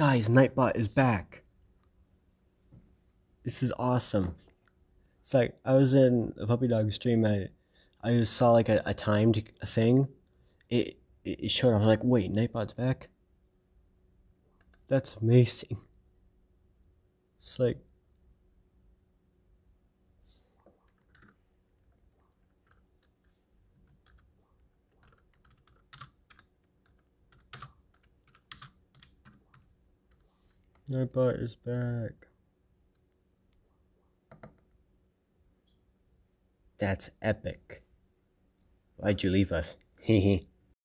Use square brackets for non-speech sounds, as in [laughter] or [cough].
Guys, Nightbot is back. This is awesome. It's like I was in a puppy dog stream. I I just saw like a, a timed thing. It it showed. I was like, wait, Nightbot's back. That's amazing. It's like Nightbot is back. That's epic. Why'd you leave us? [laughs] Hehe.